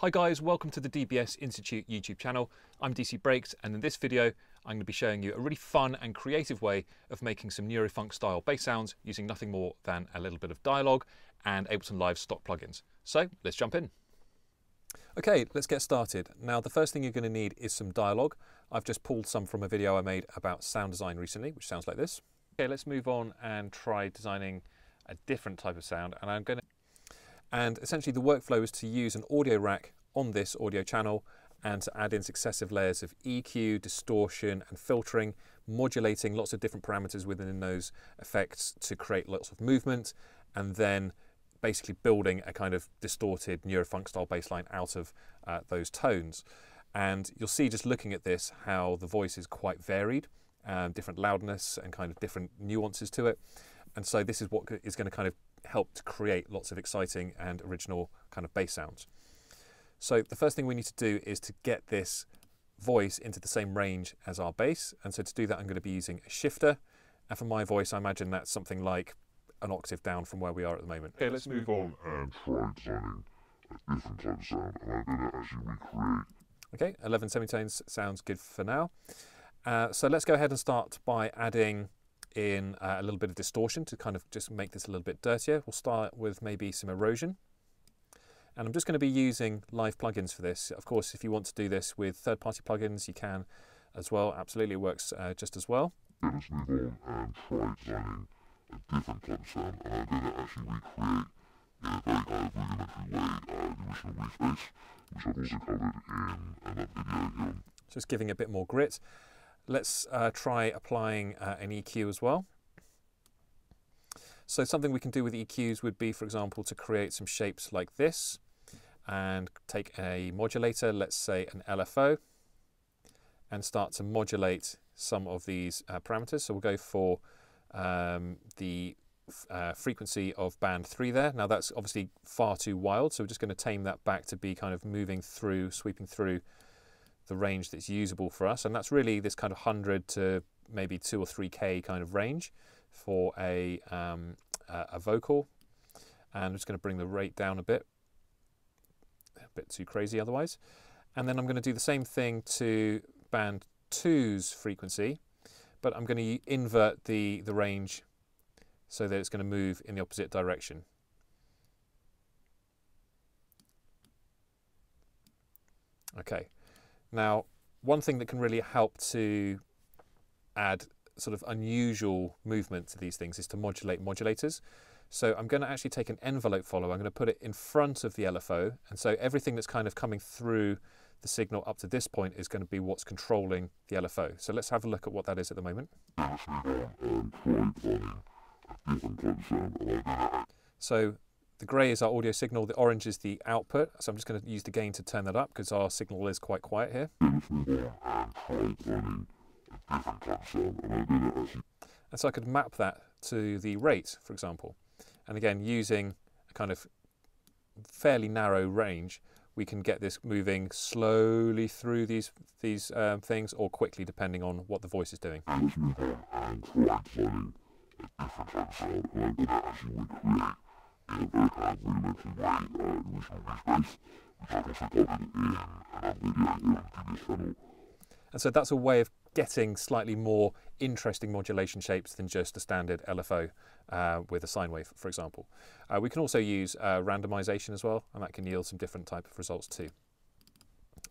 Hi guys, welcome to the dBs Institute YouTube channel. I'm DC Breaks and in this video I'm going to be showing you a really fun and creative way of making some Neurofunk style bass sounds using nothing more than a little bit of dialogue and Ableton Live stock plugins. So let's jump in. Okay, let's get started. Now the first thing you're going to need is some dialogue. I've just pulled some from a video I made about sound design recently, which sounds like this. Okay, let's move on and try designing a different type of sound and I'm going to and essentially the workflow is to use an audio rack on this audio channel and to add in successive layers of EQ, distortion and filtering, modulating lots of different parameters within those effects to create lots of movement and then basically building a kind of distorted neurofunk style bassline out of uh, those tones. And you'll see just looking at this how the voice is quite varied, um, different loudness and kind of different nuances to it. And so this is what is going to kind of help to create lots of exciting and original kind of bass sounds. So the first thing we need to do is to get this voice into the same range as our bass. And so to do that, I'm going to be using a shifter. And for my voice, I imagine that's something like an octave down from where we are at the moment. Okay, let's move on and try designing a different type of sound. And I'm going to actually recreate. Okay, 11 semitones sounds good for now. Uh, so let's go ahead and start by adding in uh, a little bit of distortion to kind of just make this a little bit dirtier. We'll start with maybe some erosion. And I'm just going to be using live plugins for this. Of course, if you want to do this with third-party plugins, you can as well. Absolutely, it works uh, just as well. Let's move on and try designing a different sound. And I'm going to actually recreate in a very kind of rudimentary way uh, the original which I've also covered in another video here. Just giving a bit more grit. Let's uh, try applying uh, an EQ as well. So something we can do with EQs would be, for example, to create some shapes like this and take a modulator, let's say an LFO, and start to modulate some of these uh, parameters. So we'll go for um, the uh, frequency of band 3 there. Now that's obviously far too wild, so we're just going to tame that back to be kind of moving through, sweeping through the range that's usable for us. And that's really this kind of 100 to maybe 2 or 3K kind of range for a, um, a vocal. And I'm just going to bring the rate down a bit, a bit too crazy otherwise. And then I'm going to do the same thing to band 2's frequency, but I'm going to invert the, the range so that it's going to move in the opposite direction. Okay, now one thing that can really help to add sort of unusual movement to these things is to modulate modulators. So I'm going to actually take an envelope follower, I'm going to put it in front of the LFO, and so everything that's kind of coming through the signal up to this point is going to be what's controlling the LFO. So let's have a look at what that is at the moment. So the grey is our audio signal, the orange is the output, so I'm just going to use the gain to turn that up because our signal is quite quiet here. And so I could map that to the rate, for example. And again, using a kind of fairly narrow range, we can get this moving slowly through these these um, things or quickly, depending on what the voice is doing. And so that's a way of getting slightly more interesting modulation shapes than just a standard LFO uh, with a sine wave, for example. Uh, we can also use uh, randomization as well, and that can yield some different type of results too.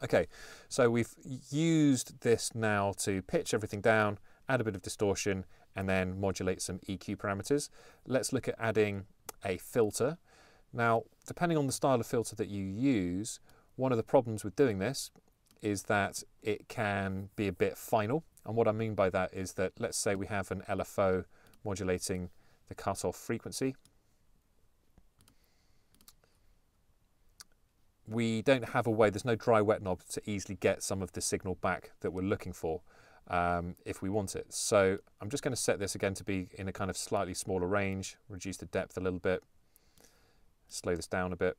Okay, so we've used this now to pitch everything down, add a bit of distortion, and then modulate some EQ parameters. Let's look at adding a filter. Now, depending on the style of filter that you use, one of the problems with doing this is that it can be a bit final. And what I mean by that is that let's say we have an LFO modulating the cutoff frequency. We don't have a way, there's no dry wet knob to easily get some of the signal back that we're looking for um, if we want it. So I'm just going to set this again to be in a kind of slightly smaller range, reduce the depth a little bit, slow this down a bit.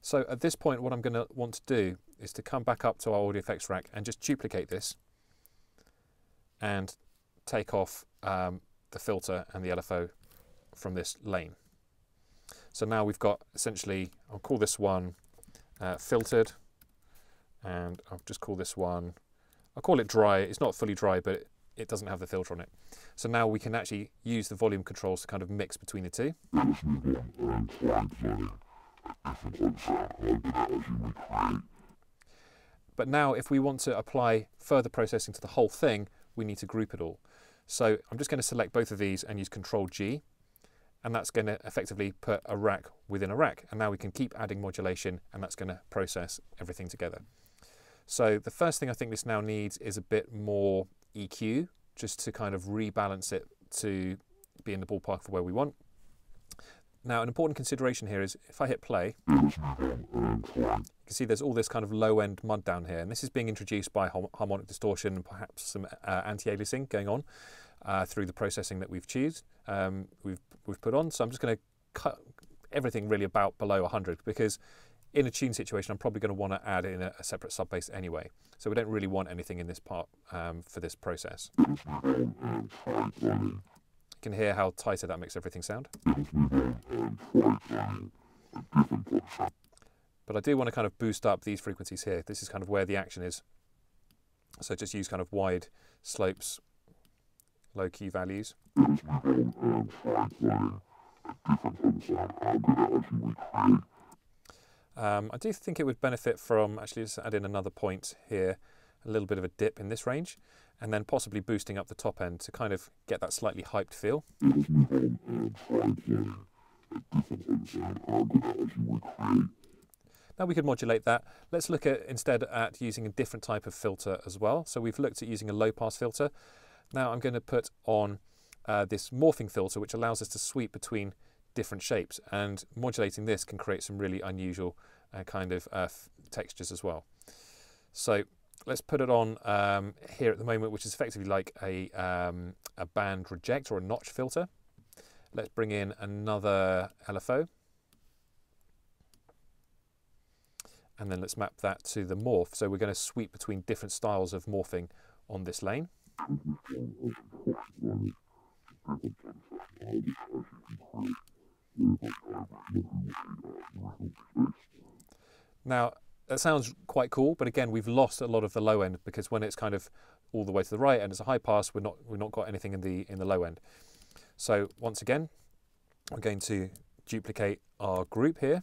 So at this point what I'm going to want to do is to come back up to our audio effects rack and just duplicate this and take off um, the filter and the LFO from this lane. So now we've got essentially, I'll call this one uh, filtered, and I'll just call this one, I'll call it dry. It's not fully dry, but it, it doesn't have the filter on it. So now we can actually use the volume controls to kind of mix between the two. Let's move on and try learning a different concept. I'm going to actually recreate But now if we want to apply further processing to the whole thing, we need to group it all. So I'm just going to select both of these and use Control G, and that's going to effectively put a rack within a rack. And now we can keep adding modulation, and that's going to process everything together. So the first thing I think this now needs is a bit more EQ, just to kind of rebalance it to be in the ballpark for where we want. Now, an important consideration here is if I hit play, you can see there's all this kind of low end mud down here, and this is being introduced by harmonic distortion and perhaps some uh, anti aliasing going on uh, through the processing that we've choose, um, we've, we've put on. So I'm just going to cut everything really about below 100 because in a tune situation, I'm probably going to want to add in a, a separate sub bass anyway. So we don't really want anything in this part um, for this process. Can hear how tighter that makes everything sound. But I do want to kind of boost up these frequencies here. This is kind of where the action is. So just use kind of wide slopes, low Q values. Um, I do think it would benefit from actually just add in another point here, a little bit of a dip in this range and then possibly boosting up the top end to kind of get that slightly hyped feel. Now we could modulate that. Let's look at instead at using a different type of filter as well. So we've looked at using a low pass filter. Now I'm going to put on uh, this morphing filter which allows us to sweep between different shapes and modulating this can create some really unusual uh, kind of uh, textures as well. So let's put it on um, here at the moment, which is effectively like a, um, a band reject or a notch filter. Let's bring in another LFO. And then let's map that to the morph. So we're going to sweep between different styles of morphing on this lane. Now, that sounds quite cool, but again, we've lost a lot of the low end because when it's kind of all the way to the right and it's a high pass, we're not we've not got anything in the in the low end. So once again, we're going to duplicate our group here.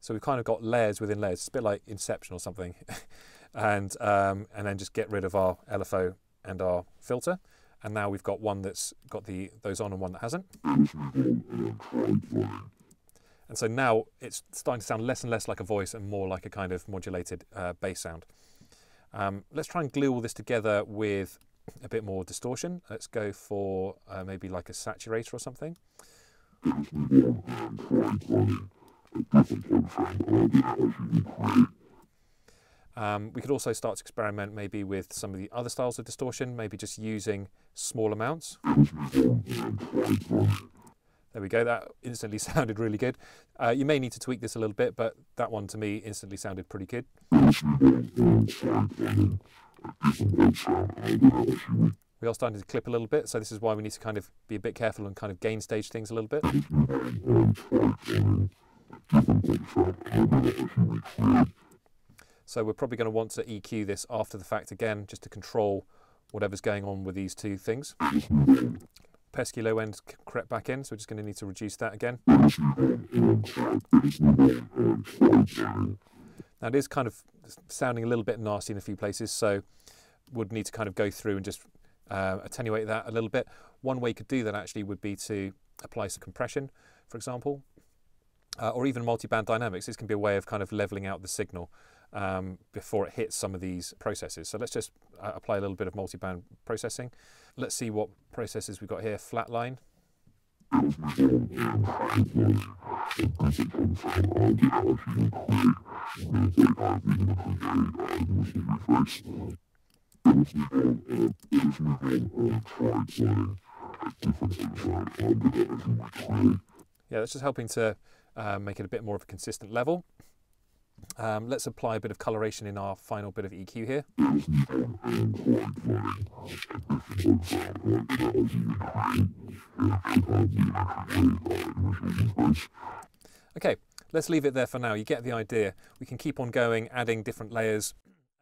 So we've kind of got layers within layers. It's a bit like Inception or something, and um, and then just get rid of our LFO and our filter. And now we've got one that's got the those on and one that hasn't. And so now it's starting to sound less and less like a voice and more like a kind of modulated uh, bass sound. Um, let's try and glue all this together with a bit more distortion. Let's go for uh, maybe like a saturator or something. Um, we could also start to experiment maybe with some of the other styles of distortion, maybe just using small amounts. There we go, that instantly sounded really good. Uh, you may need to tweak this a little bit, but that one to me instantly sounded pretty good. We are starting to clip a little bit, so this is why we need to kind of be a bit careful and kind of gain stage things a little bit. So we're probably going to want to EQ this after the fact again, just to control whatever's going on with these two things pesky low end crept back in, so we're just going to need to reduce that again. Now it is kind of sounding a little bit nasty in a few places, so would need to kind of go through and just uh, attenuate that a little bit. One way you could do that actually would be to apply some compression, for example, uh, or even multi-band dynamics. This can be a way of kind of leveling out the signal um, before it hits some of these processes. So let's just uh, apply a little bit of multi-band processing. Let's see what processes we've got here. Flatline. Yeah, that's just helping to uh, make it a bit more of a consistent level. Um, let's apply a bit of coloration in our final bit of EQ here. Okay, let's leave it there for now. You get the idea. We can keep on going, adding different layers,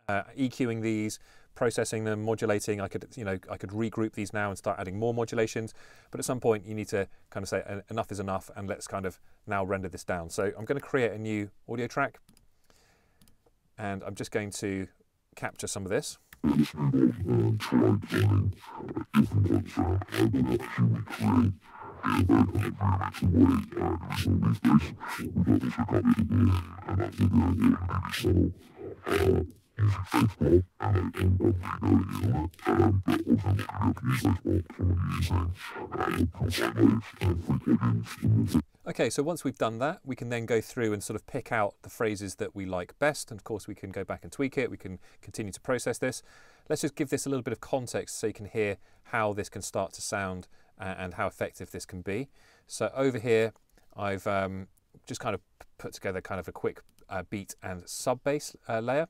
uh, EQing these, processing them, modulating. I could, you know, I could regroup these now and start adding more modulations. But at some point, you need to kind of say enough is enough, and let's kind of now render this down. So I'm going to create a new audio track, and I'm just going to capture some of this. Okay, so once we've done that, we can then go through and sort of pick out the phrases that we like best. And of course, we can go back and tweak it. We can continue to process this. Let's just give this a little bit of context so you can hear how this can start to sound uh, and how effective this can be. So over here, I've um, just kind of put together kind of a quick uh, beat and sub bass uh, layer.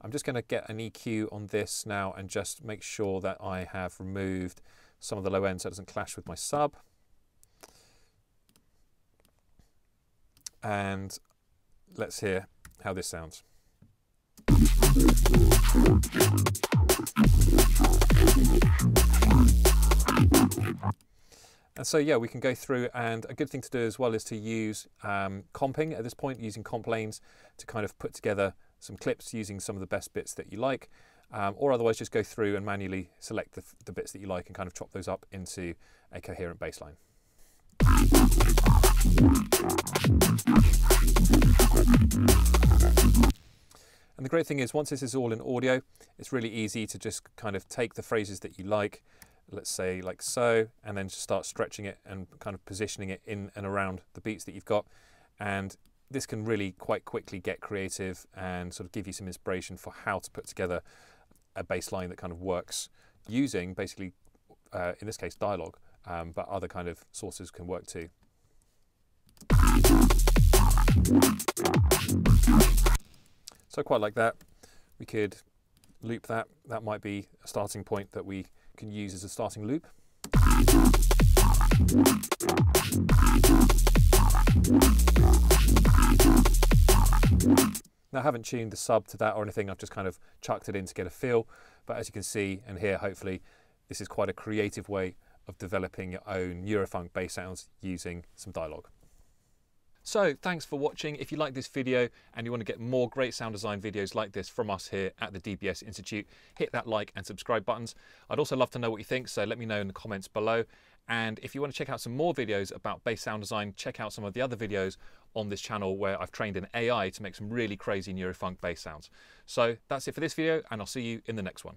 I'm just going to get an EQ on this now and just make sure that I have removed some of the low end so it doesn't clash with my sub. And let's hear how this sounds. And so, yeah, we can go through and a good thing to do as well is to use um, comping at this point, using comp lanes to kind of put together some clips using some of the best bits that you like, um, or otherwise just go through and manually select the, the bits that you like and kind of chop those up into a coherent bass line. And the great thing is once this is all in audio, it's really easy to just kind of take the phrases that you like, let's say like so, and then just start stretching it and kind of positioning it in and around the beats that you've got. And this can really quite quickly get creative and sort of give you some inspiration for how to put together a bassline that kind of works using basically, uh, in this case, dialogue, um, but other kind of sources can work too. So quite like that. We could loop that. That might be a starting point that we can use as a starting loop. Now I haven't tuned the sub to that or anything, I've just kind of chucked it in to get a feel. But as you can see and hear, hopefully, this is quite a creative way of developing your own Neurofunk bass sounds using some dialogue. So thanks for watching. If you like this video and you want to get more great sound design videos like this from us here at the dBs Institute, hit that like and subscribe buttons. I'd also love to know what you think, so let me know in the comments below. And if you want to check out some more videos about bass sound design, check out some of the other videos on this channel where I've trained an AI to make some really crazy neurofunk bass sounds. So that's it for this video, and I'll see you in the next one.